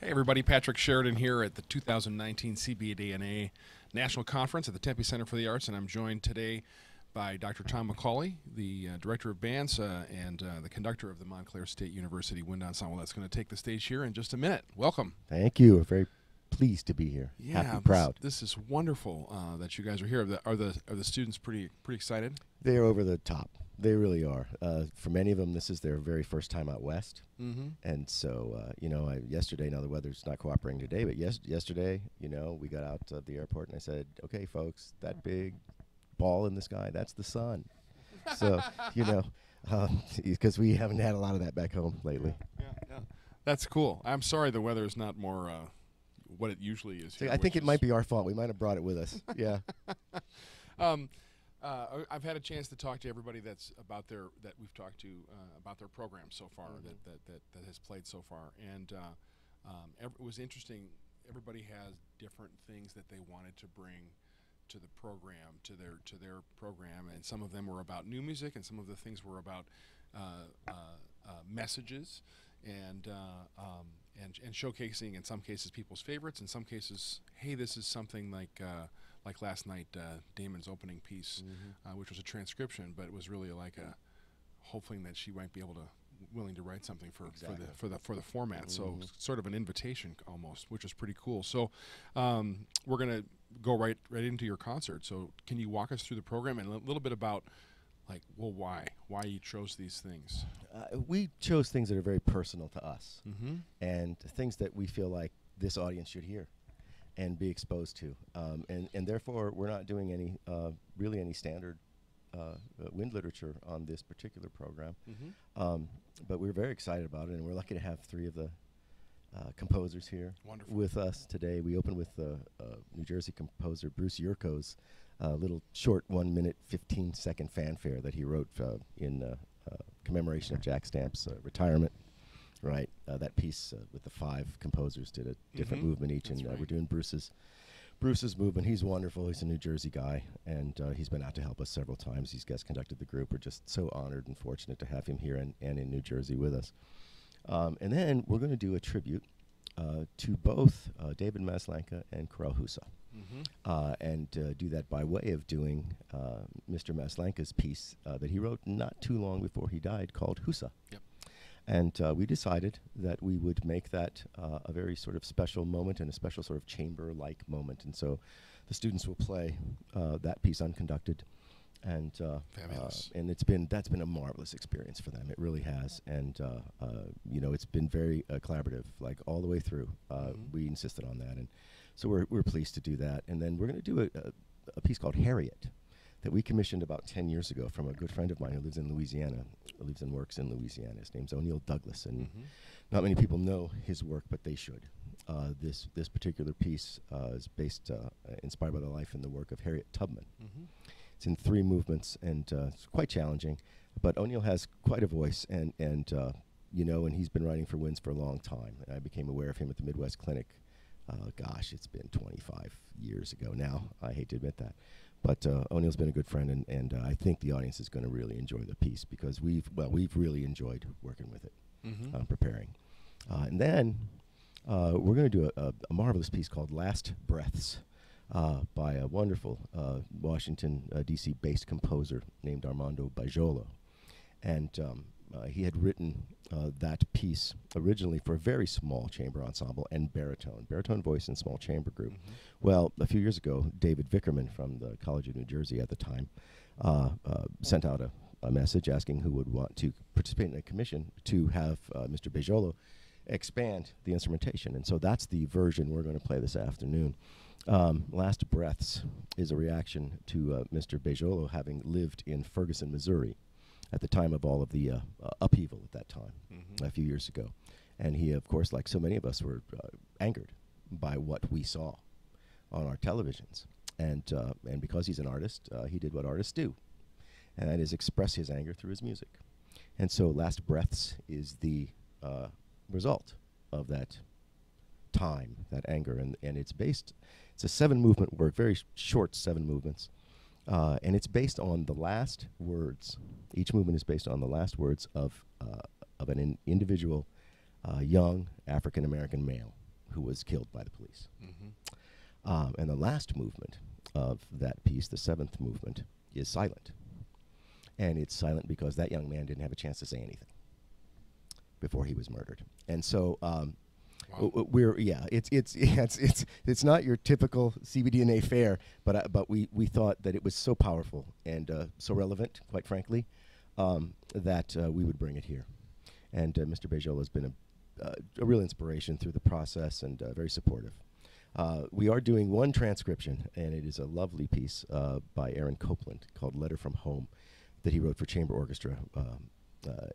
Hey, everybody. Patrick Sheridan here at the 2019 CBDNA National Conference at the Tempe Center for the Arts, and I'm joined today by Dr. Tom McCauley, the uh, director of bands uh, and uh, the conductor of the Montclair State University Wind Ensemble. That's going to take the stage here in just a minute. Welcome. Thank you. Very pleased to be here. Yeah, Happy, proud. This, is wonderful uh, that you guys are here. Are the, are the are the students pretty pretty excited? They're over the top. They really are. Uh, for many of them, this is their very first time out west, Mm-hmm. and so uh, you know, I, yesterday. Now the weather's not cooperating today, but yes, yesterday, you know, we got out of the airport and I said, "Okay, folks, that big ball in the sky, that's the sun." so you know, because we haven't had a lot of that back home lately. Yeah, yeah. That's cool. I'm sorry the weather is not more uh, what it usually is. Here, I think it might be our fault. We might have brought it with us. yeah. Um, uh, I've had a chance to talk to everybody that's about their that we've talked to uh, about their program so far that, that, that, that has played so far, and uh, um, ev- it was interesting. Everybody has different things that they wanted to bring to the program, to their to their program, and some of them were about new music, and some of the things were about uh, uh, uh, messages, and uh, um, and and showcasing in some cases people's favorites, in some cases, hey, this is something like uh, like last night uh, Damon's opening piece, uh, which was a transcription, but it was really like a hoping that she might be able to willing to write something for, Exactly. for the for the for the format. So Mhm. s- sort of an invitation almost, which is pretty cool. So um, we're gonna go right right into your concert. So can you walk us through the program and a little bit about like well why why you chose these things? Uh, we chose things that are very personal to us. Mm-hmm. and things that we feel like this audience should hear and be exposed to. Um, and, and therefore, we're not doing any, uh, really any standard uh, uh, wind literature on this particular program. Mm-hmm. Um, but we're very excited about it, and we're lucky to have three of the uh, composers here Wonderful. with us today. We open with uh, uh, New Jersey composer Bruce Yurko's uh, little short one minute, 15 second fanfare that he wrote uh, in uh, uh, commemoration of Jack Stamp's uh, retirement. Right, uh, that piece uh, with the five composers did a different Mhm. movement each, That's and uh, we're doing Bruce's Bruce's movement. He's wonderful. He's a New Jersey guy, and uh, he's been out to help us several times. He's guest conducted the group. We're just so honored and fortunate to have him here and, and in New Jersey with us. Um, and then we're going to do a tribute uh, to both uh, David Maslanka and Karel Husa, Mm-hmm. uh, and uh, do that by way of doing uh, Mr. Maslanka's piece uh, that he wrote not too long before he died called Husa. Yep. And uh, we decided that we would make that uh, a very sort of special moment and a special sort of chamber-like moment. And so the students will play uh, that piece unconducted. And uh, uh, and it's been that's been a marvelous experience for them. It really has, and uh, uh, you know it's been very uh, collaborative, like all the way through. Uh, Mhm. We insisted on that, and so we're we're pleased to do that. And then we're going to do a, a, a piece called Harriet that we commissioned about 10 years ago from a good friend of mine who lives in Louisiana, lives and works in Louisiana. His name's O'Neill Douglas, and Mm-hmm. not many people know his work, but they should. Uh, this this particular piece uh, is based, uh, inspired by the life and the work of Harriet Tubman. Mm-hmm. It's in three movements, and uh, it's quite challenging. But O'Neill has quite a voice, and and uh, you know, and he's been writing for Winds for a long time. And I became aware of him at the Midwest Clinic. Uh, gosh, it's been 25 years ago now. I hate to admit that, but uh, O'Neill's been a good friend, and, and uh, I think the audience is going to really enjoy the piece because we've well, we've really enjoyed working with it Mm-hmm. uh, preparing. Uh, and then uh, we're going to do a, a, a marvelous piece called Last Breaths uh, by a wonderful uh, Washington, uh, D.C. based composer named Armando Bayolo. And um, he had written uh, that piece originally for a very small chamber ensemble and baritone, baritone voice and small chamber group. Mm-hmm. Well, a few years ago, David Vickerman from the College of New Jersey at the time uh, uh, sent out a, a message asking who would want to participate in a commission to have uh, Mr. Bayolo expand the instrumentation. And so that's the version we're going to play this afternoon. Um, Last Breaths is a reaction to uh, Mr. Bayolo having lived in Ferguson, Missouri at the time of all of the uh, uh, upheaval at that time Mm-hmm. a few years ago. And he, of course, like so many of us, were uh, angered by what we saw on our televisions. And, uh, and because he's an artist, uh, he did what artists do, and that is express his anger through his music. And so Last Breaths is the uh, result of that time, that anger. And, and it's based, it's a seven movement work, very sh- short seven movements. Uh, and it's based on the last words. Each movement is based on the last words of, uh, of an in individual uh, young African American male. who was killed by the police. Mm-hmm. Um, and the last movement of that piece, the seventh movement, is silent. And it's silent because that young man didn't have a chance to say anything before he was murdered. And so um, Wow. we're yeah, it's it's it's it's it's not your typical CBDNA fair, but uh, but we we thought that it was so powerful and uh, so relevant, quite frankly, um, that uh, we would bring it here. And uh, Mr. Bayolo has been a, uh, a real inspiration through the process and uh, very supportive. We are doing one transcription, and it is a lovely piece by Aaron Copland called "Letter from Home," that he wrote for chamber orchestra um,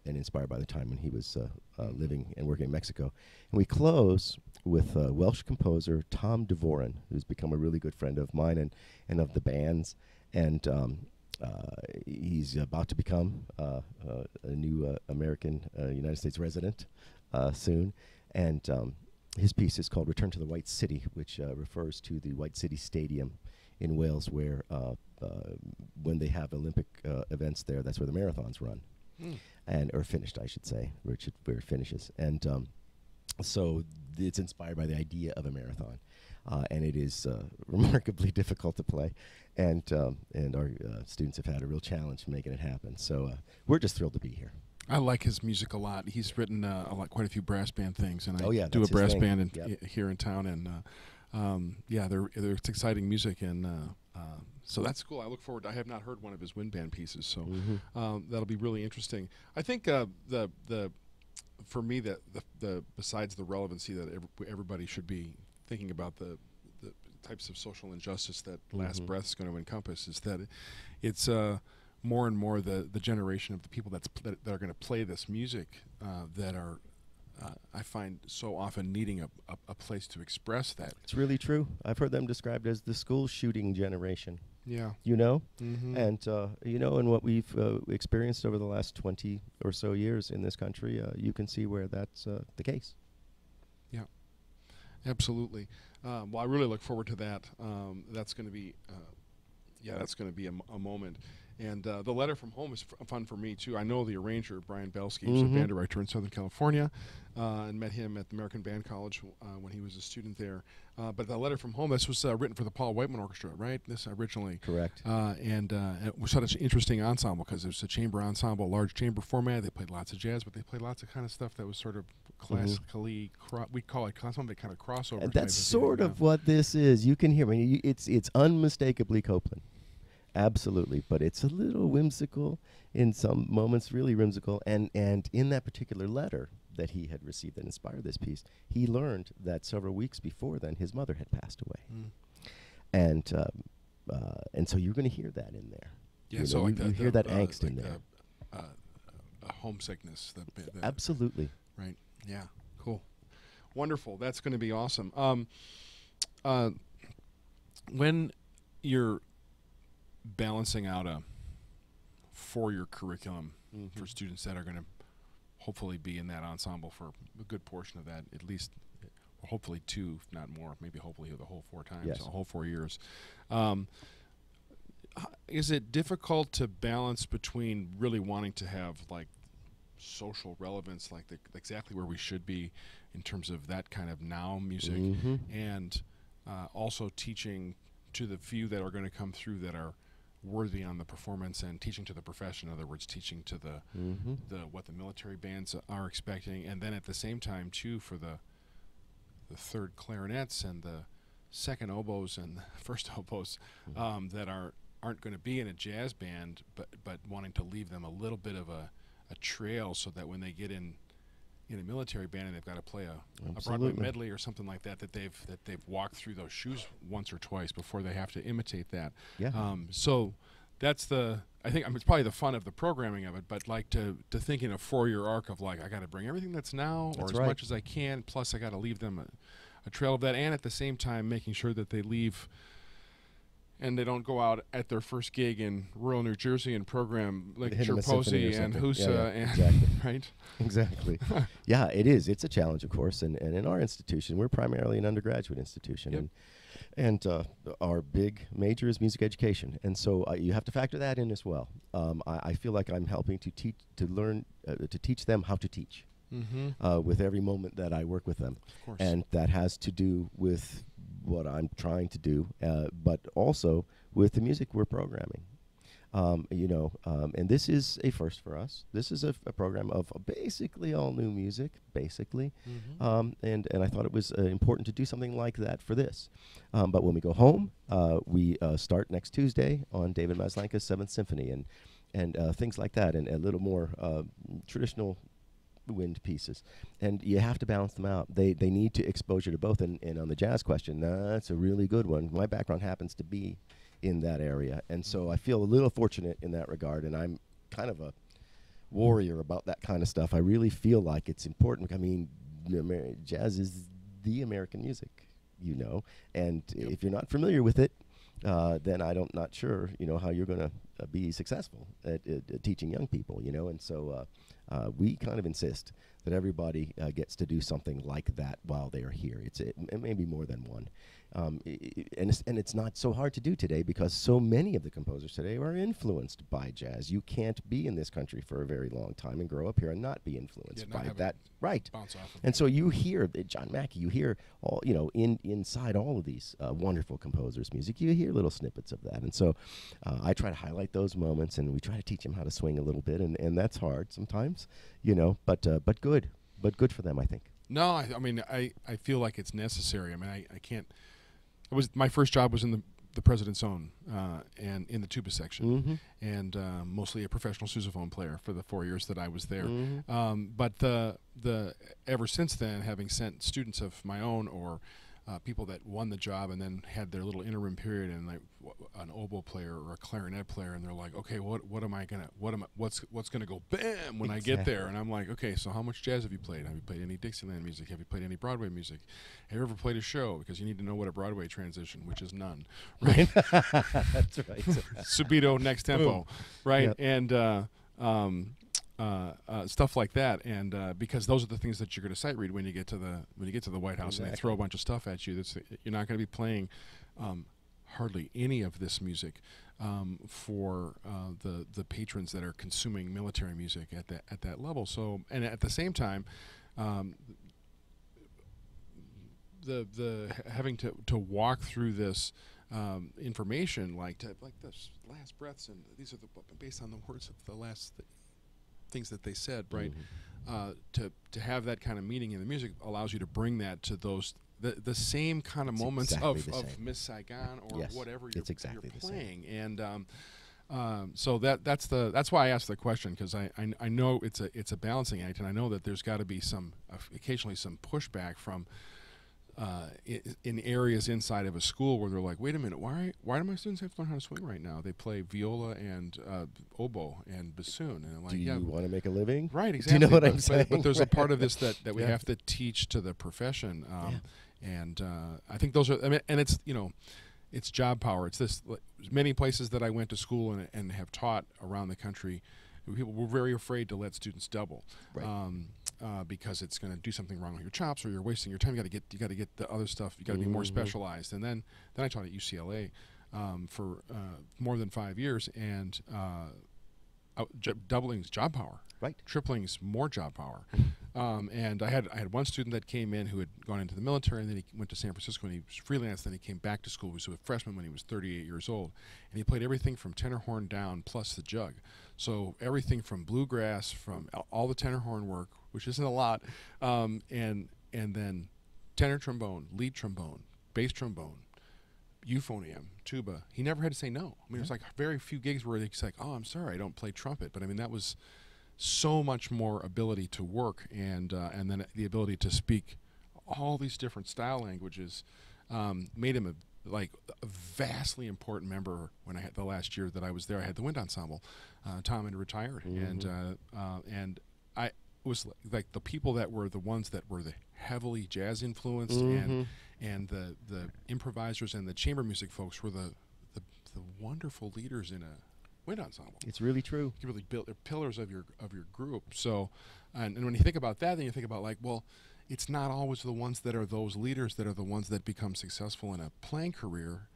and inspired by the time when he was uh, uh, living and working in Mexico. And we close with uh, Welsh composer Tom Davoren, who's become a really good friend of mine and, and of the band's. And um, uh, he's about to become uh, uh, a new uh, American uh, United States resident uh, soon. And um, his piece is called Return to the White City, which uh, refers to the White City Stadium in Wales, where uh, uh, when they have Olympic uh, events there, that's where the marathons run Mm. And or finished, I should say, where it, should, where it finishes. And um, so it's inspired by the idea of a marathon, uh, and it is uh, remarkably difficult to play, and um, and our uh, students have had a real challenge making it happen. So uh, we're just thrilled to be here. I like his music a lot. He's written uh, a lot, quite a few brass band things, and I Oh, yeah, do a brass band in, Yep. here in town. And uh, um, yeah, they're, they're it's exciting music, and uh, so that's cool. I look forward. I have not heard one of his wind band pieces, so Mm-hmm. um, that'll be really interesting. I think uh, the the for me that the, the besides the relevancy that ev- everybody should be thinking about the the types of social injustice that Last Mhm. Breath is going to encompass is that it's uh, more and more the the generation of the people that's pl- that, that are going to play this music uh, that are. Uh, I find so often needing a, a, a place to express that. It's really true. I've heard them described as the school shooting generation. Yeah. You know, Mm-hmm. and uh, you know, and what we've uh, experienced over the last twenty or so years in this country, uh, you can see where that's uh, the case. Yeah. Absolutely. Um, well, I really look forward to that. Um, that's going to be, uh, yeah, that's going to be a, m- a moment. And uh, the letter from home is f- fun for me too. I know the arranger Brian Belsky, who's Mhm. a band director in Southern California, uh, and met him at the American Band College uh, when he was a student there. Uh, but the letter from home, this was uh, written for the Paul Whiteman Orchestra, right? This originally. Correct. Uh, and uh, it was such an interesting ensemble because it was a chamber ensemble, a large chamber format. They played lots of jazz, but they played lots of kind of stuff that was sort of classically, cro- we call it cla- some kind of crossover. That's thing, sort of what this is. You can hear me. You, it's it's unmistakably Copland, absolutely. But it's a little whimsical in some moments, really whimsical. And and in that particular letter that he had received that inspired this piece, he learned that several weeks before then his mother had passed away, Mm. and um, uh, and so you're going to hear that in there. Yeah, You so know, like you- you hear that uh, angst in like there. The, uh, uh, homesickness. The, the, Absolutely. Right. Yeah. Cool. Wonderful. That's going to be awesome. Um, uh, when you're balancing out a four-year curriculum Mm-hmm. for students that are going to hopefully be in that ensemble for a good portion of that, at least, hopefully two, if not more, maybe hopefully the whole four times, Yes. the whole four years. Um, is it difficult to balance between really wanting to have like social relevance, like the, exactly where we should be in terms of that kind of now music, Mhm. and uh, also teaching to the few that are going to come through that are worthy on the performance and teaching to the profession in other words teaching to the Mhm. the what the military bands are expecting and then at the same time too for the the third clarinets and the second oboes and the first oboes Mm-hmm. um, that are aren't going to be in a jazz band but but wanting to leave them a little bit of a, a trail so that when they get in in a military band and they've got to play a, a Broadway medley or something like that that they've that they've walked through those shoes once or twice before they have to imitate that Yeah. um, so that's the I think I mean, it's probably the fun of the programming of it, but like to to think in a four year arc of like I got to bring everything that's now or as right. much as I can, plus I got to leave them a, a trail of that, and at the same time making sure that they leave and they don't go out at their first gig in rural New Jersey and program like Hit 'em a symphony or Posey and something. Yeah, Husa yeah, and exactly. right. exactly. yeah, it is. It's a challenge, of course, and, and in our institution, we're primarily an undergraduate institution, Yep. and and uh, our big major is music education, and so uh, you have to factor that in as well. Um, I, I feel like I'm helping to teach to learn uh, to teach them how to teach, Mm-hmm. uh, with every moment that I work with them, Of course. and that has to do with what I'm trying to do, uh, but also with the music we're programming. Um, you know, um, and this is a first for us. This is a, f- a program of basically all new music, basically. Mhm. Um, and, and I thought it was uh, important to do something like that for this. Um, but when we go home, uh, we uh, start next Tuesday on David Maslanka's Seventh Symphony and, and uh, things like that, and a little more uh, traditional wind pieces. And you have to balance them out. They, they need to exposure to both. And, and on the jazz question, that's a really good one. My background happens to be in that area. And so I feel a little fortunate in that regard. And I'm kind of a warrior about that kind of stuff. I really feel like it's important. I mean, Amer- jazz is the American music, you know, and Yep. if you're not familiar with it, uh, then I don't not sure, you know, how you're going to uh, be successful at, at, at teaching young people, you know, and so uh, uh, we kind of insist that everybody uh, gets to do something like that while they are here. It's it, it may be more than one. Um, i- i- and, it's, and it's not so hard to do today because so many of the composers today are influenced by jazz. You can't be in this country for a very long time and grow up here and not be influenced Yeah, not by that. Right. Of And so you hear uh, John Mackey, you hear all you know in inside all of these uh, wonderful composers' music. You hear little snippets of that, and so uh, I try to highlight those moments, and we try to teach them how to swing a little bit, and, and that's hard sometimes, you know. But uh, but good, but good for them, I think. No, I, I mean, I, I feel like it's necessary. I mean, I, I can't. It was my first job was in the the president's own uh, and in the tuba section, Mm-hmm. and uh, mostly a professional sousaphone player for the four years that I was there. Mhm. Um, but the the ever since then, having sent students of my own or uh, people that won the job and then had their little interim period and like w- an oboe player or a clarinet player and they're like okay what what am I gonna what am I, what's what's gonna go bam when I get there? And I'm like okay so how much jazz have you played? Have you played any Dixieland music? Have you played any Broadway music? Have you ever played a show? Because you need to know what a Broadway transition which is none. Right. That's right. subito next tempo. Right? Yep. and uh, um, uh, uh, stuff like that and uh, because those are the things that you're going to sight read when you get to the when you get to the White House and they throw a bunch of stuff at you that's you're not going to be playing um, hardly any of this music um, for uh, the the patrons that are consuming military music at that at that level. So and at the same time um, the the having to to walk through this um, information like to, like the last breaths and these are the based on the words of the last th- things that they said right Mm-hmm. uh, to to have that kind of meaning in the music allows you to bring that to those the, the same kind of It's moments exactly of, of. Miss Saigon or Yes, whatever you're, it's exactly you're the same. playing and um, um, so that that's the that's why I asked the question because I, I I know it's a it's a balancing act and I know that there's got to be some uh, occasionally some pushback from in areas inside of a school where they're like, wait a minute, why why do my students have to learn how to swing right now? They play viola and uh, oboe and bassoon, and I'm like, Do yeah, you want to make a living? right, exactly. Do you know what but, I'm but- saying? But, there's a part of this that, that we Yeah. have to teach to the profession, um, and uh, I think those are. I mean, and it's you know, it's job power. It's this like, many places that I went to school and, and have taught around the country. People were very afraid to let students double, Right. um, uh, because it's going to do something wrong with your chops, or you're wasting your time. You got to get you got to get the other stuff. You got to be more Mhm. specialized. And then then I taught at UCLA um, for uh, more than five years, and uh, doubling's job power Right. tripling's more job power. Um, and I had I had one student that came in who had gone into the military, and then he went to San Francisco and he was freelance. Then he came back to school. He was a freshman when he was 38 years old, and he played everything from tenor horn down plus the jug. So everything from bluegrass, from all- all the tenor horn work, which isn't a lot, um, and and then tenor trombone, lead trombone, bass trombone, euphonium, tuba. He never had to say no. I mean, there's like very few gigs where he's like, "Oh, I'm sorry, I don't play trumpet." But I mean, that was so much more ability to work and uh, and then the ability to speak all these different style languages um, made him a like a vastly important member when I had the last year that I was there. I had the wind ensemble. Uh, Tom had retired, and uh, uh, and I was li- like the people that were the ones that were the heavily jazz influenced and and the the improvisers and the chamber music folks were the the, the wonderful leaders in a wind ensemble It's really true. you really they're pillars of your of your group. So, and, and when you think about that, then you think about like, well, it's not always the ones that are those leaders that are the ones that become successful in a playing career,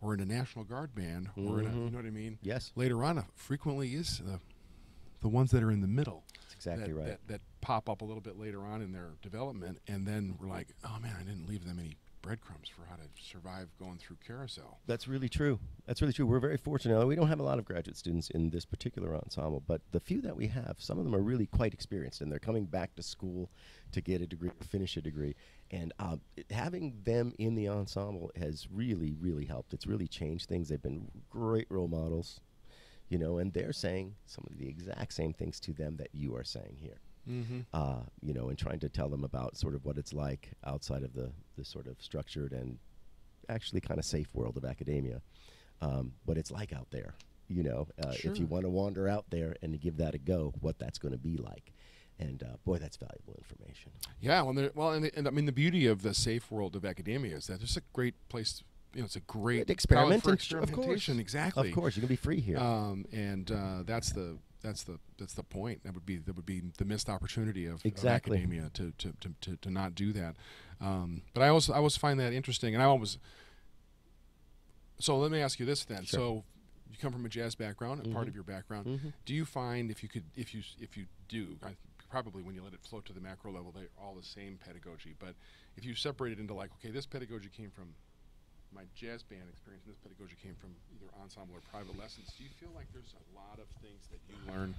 or in a National Guard band, or in a, you Mhm. know what I mean. Yes. Later on, frequently is the the ones that are in the middle. Exactly that, right. that, that pop up a little bit later on in their development, and then we're like, oh man, I didn't leave them any breadcrumbs for how to survive going through carousel. That's really true. That's really true. We're very fortunate. We don't have a lot of graduate students in this particular ensemble, but the few that we have, some of them are really quite experienced, and they're coming back to school to get a degree, or finish a degree. And it- having them in the ensemble has really, really helped. It's really changed things. They've been great role models, you know, and they're saying some of the exact same things to them that you are saying here Mm-hmm. uh, you know, and trying to tell them about sort of what it's like outside of the, the sort of structured and actually kind of safe world of academia, um, what it's like out there. You know, uh, if you want to wander out there and give that a go, what that's going to be like. And uh, boy, that's valuable information. Yeah, well, there, well, and, and I mean, the beauty of the safe world of academia is that it's a great place. You know, it's a great experiment for sh- of course. experimentation. Exactly. Of course, you can be free here. Um, and uh, that's the that's the that's the point. That would be that would be the missed opportunity of, of academia to, to, to, to, to not do that. Um, but I always I always find that interesting, and I always. So let me ask you this then. Sure. So you come from a jazz background, and part Mhm. of your background. Mhm. Do you find if you could if you if you do I, probably when you let it float to the macro level they're all the same pedagogy, but if you separate it into like okay this pedagogy came from my jazz band experience and this pedagogy came from either ensemble or private lessons. Do you feel like there's a lot of things that you learn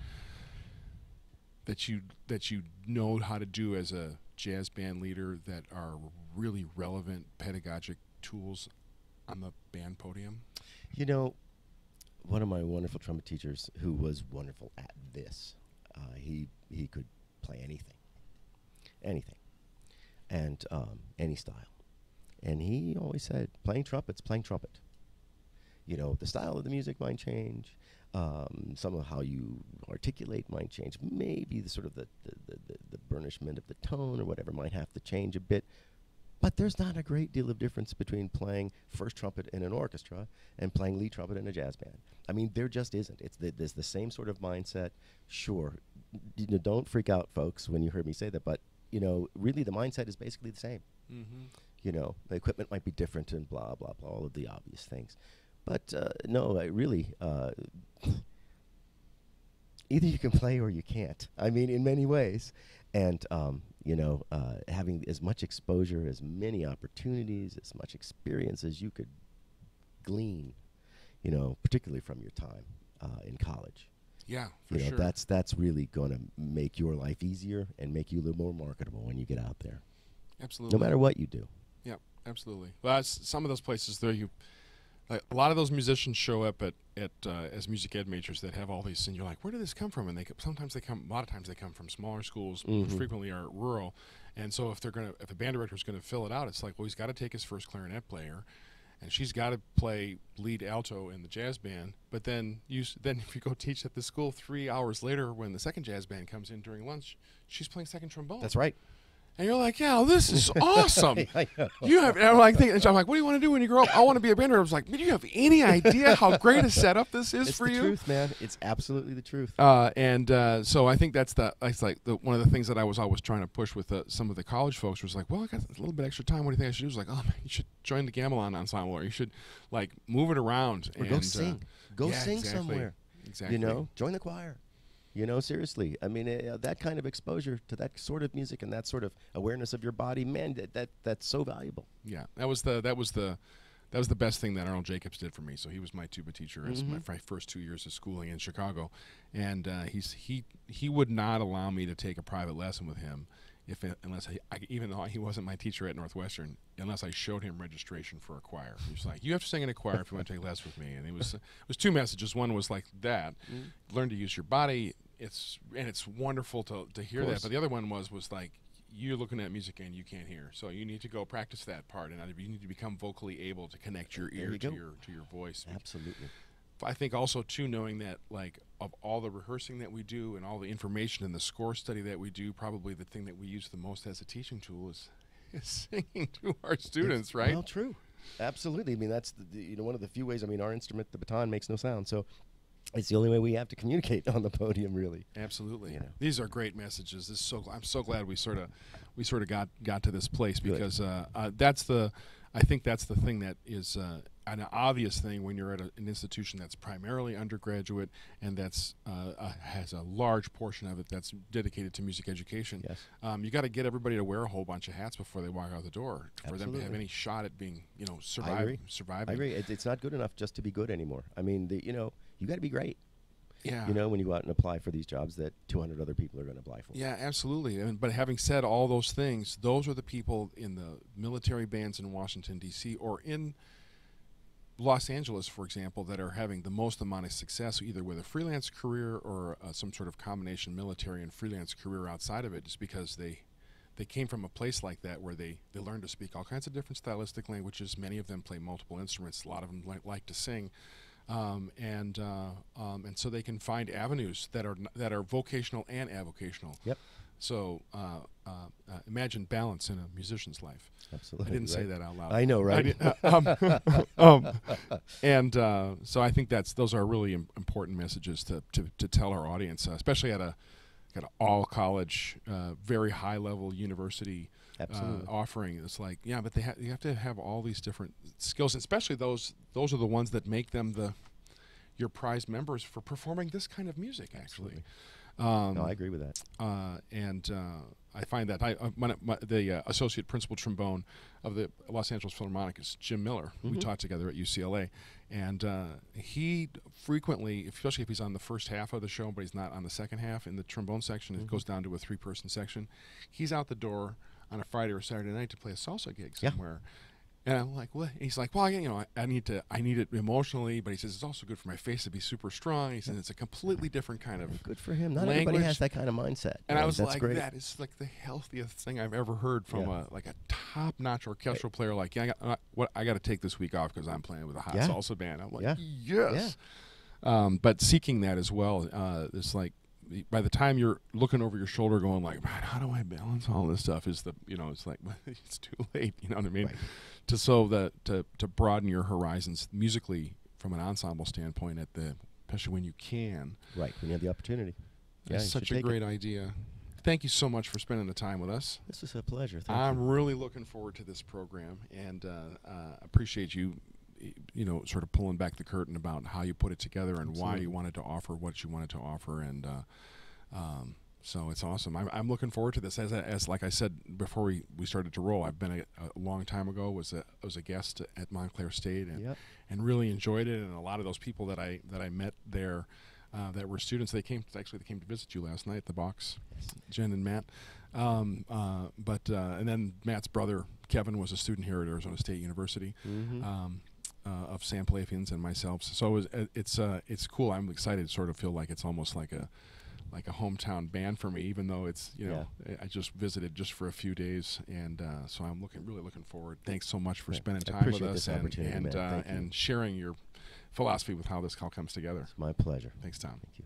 that you that you know how to do as a jazz band leader that are really relevant pedagogic tools on the band podium? You know, one of my wonderful trumpet teachers who was wonderful at this, uh, he he could play anything, anything, and um, any style. And he always said, playing trumpet's playing trumpet. You know, the style of the music might change. Um, some of how you articulate might change. Maybe the sort of the, the, the, the, the burnishment of the tone or whatever might have to change a bit. But there's not a great deal of difference between playing first trumpet in an orchestra and playing lead trumpet in a jazz band. I mean, there just isn't. It's the, there's the same sort of mindset. Sure, don't freak out, folks, when you heard me say that. But you know, really, the mindset is basically the same. Mm-hmm. You know, the equipment might be different and blah blah blah, all of the obvious things. But uh, no, I really, uh, either you can play or you can't. I mean, in many ways, and um, you know, uh, having as much exposure, as many opportunities, as much experience as you could glean, you know, particularly from your time uh, in college. Yeah, for You know, sure. that's that's really going to make your life easier and make you a little more marketable when you get out there, Absolutely. no matter what you do. Yep, absolutely. Well, that's, some of those places there, you like a lot of those musicians show up at at uh, as music ed majors that have all these, and you're like, where did this come from? And they sometimes they come, a lot of times they come from smaller schools, which Mhm. frequently are rural. And so if they're gonna, if a band director is gonna fill it out, it's like, well, he's got to take his first clarinet player. And she's got to play lead alto in the jazz band, but then you s- then if you go teach at the school three hours later, when the second jazz band comes in during lunch, she's playing second trombone. That's right. And you're like, yeah, this is awesome. You have, I'm like, thinking, I'm like, what do you want to do when you grow up? I want to be a band director. I was like, do you have any idea how great a setup this is It's for the you? truth, man. It's absolutely the truth. Uh, and uh, so I think that's the that's like the, one of the things that I was always trying to push with uh, some of the college folks was like, well, I got a little bit extra time. What do you think I should do? It was like, oh man, you should join the Gamelan ensemble, or you should like move it around Or and go uh, sing. Go yeah, sing exactly. somewhere. Exactly. You know, join the choir. You know, seriously. I mean, uh, that kind of exposure to that sort of music and that sort of awareness of your body, man, that, that that's so valuable. Yeah, that was the that was the that was the best thing that Arnold Jacobs did for me. So he was my tuba teacher as my, Mhm. my first two years of schooling in Chicago, and uh, he's he he would not allow me to take a private lesson with him if unless I, I even though he wasn't my teacher at Northwestern unless I showed him registration for a choir. He was like, "You have to sing in a choir if you want to take lessons with me." And it was it was two messages. One was like that, mm. learn to use your body. It's and it's wonderful to to hear that. But the other one was was like you're looking at music and you can't hear, so you need to go practice that part, and you need to become vocally able to connect your ear you to go. your to your voice. Absolutely. I think also too knowing that like of all the rehearsing that we do and all the information and the score study that we do, probably the thing that we use the most as a teaching tool is is singing to our students, It's- right? Well, true. Absolutely. I mean, that's the, you know one of the few ways. I mean, our instrument, the baton, makes no sound, so it's the only way we have to communicate on the podium, really. Absolutely. You know. These are great messages. This is so I'm so glad we sort of we sort of got got to this place because uh, uh, that's the I think that's the thing that is uh, an obvious thing when you're at a, an institution that's primarily undergraduate and that's uh, uh, has a large portion of it that's dedicated to music education. Yes. Um, you got to get everybody to wear a whole bunch of hats before they walk out the door for them to have any shot at being, you know, agree. surviving. I agree. It, it's not good enough just to be good anymore. I mean, the, you know, you got to be great. Yeah. You know, when you go out and apply for these jobs that 200 other people are going to apply for. Yeah, absolutely. And, but having said all those things, those are the people in the military bands in Washington D.C. or in Los Angeles, for example, that are having the most amount of success, either with a freelance career or uh, some sort of combination military and freelance career outside of it, just because they they came from a place like that where they they learned to speak all kinds of different stylistic languages. Many of them play multiple instruments. A lot of them like, like to sing. Um, and uh, um, and so they can find avenues that are that are vocational and avocational. Yep. So uh, uh, uh, imagine balance in a musician's life. Absolutely. I didn't say that out loud. I know, right? did- uh, um, um, and uh, so I think that's those are really Im- important messages to, to, to tell our audience, especially at a at an all college, uh, very high level university uh, offering. It's like yeah, but they ha- you have to have all these different skills, especially those those are the ones that make them the your prized members for performing this kind of music. Actually, um, no, I agree with that. uh, and uh, I find that I uh, my, my, the uh, associate principal trombone of the Los Angeles Philharmonic is Jim Miller. We Mhm. taught together at UCLA, and uh, he frequently, especially if he's on the first half of the show, but he's not on the second half in the trombone section, it Mhm. goes down to a three-person section. He's out the door on a Friday or Saturday night to play a salsa gig Yeah. And I'm like, what? He's like, well, you know, I, I need to, I need it emotionally, but he says it's also good for my face to be super strong. He says it's a completely different kind of Good for him. Not everybody has that kind of mindset. and I was That's like, great. that is like the healthiest thing I've ever heard from Yeah. a like a top-notch orchestral player. Like, yeah, I got, uh, what I got to take this week off because I'm playing with a hot Yeah. salsa band. I'm like, Yeah. yes. Um, but seeking that as well, uh, it's like by the time you're looking over your shoulder, going like, man, how do I balance all this stuff? Is the you know, it's like it's too late. You know what I mean? Right. To so that to to broaden your horizons musically from an ensemble standpoint at the especially when you can. Right. When you have the opportunity. Yeah, That's such a take it. great idea. Thank you so much for spending the time with us. This is a pleasure. Thank I'm you. really looking forward to this program and uh, uh, appreciate you, you know, sort of pulling back the curtain about how you put it together and why you wanted to offer what you wanted to offer. And uh, um, so it's awesome. I'm, I'm looking forward to this. As, as like I said before we, we started to roll, I've been a, a long time ago was a was a guest at Montclair State and Yep. and really enjoyed it. And a lot of those people that I that I met there. Uh, that were students. They came actually. They came to visit you last night at the box. Jen and Matt. Um, uh, but uh, and then Matt's brother Kevin was a student here at Arizona State University Mhm. um, uh, of Sam Pilafian's and myself. So it was, uh, it's uh, it's cool. I'm excited. to Sort of feel like it's almost like a like a hometown band for me, even though it's you know I I just visited just for a few days, and uh, so I'm looking really looking forward. Thanks so much for Yeah, spending time with us and and uh, and sharing your philosophy with how this all comes together. It's my pleasure. Thanks, Tom. Thank you.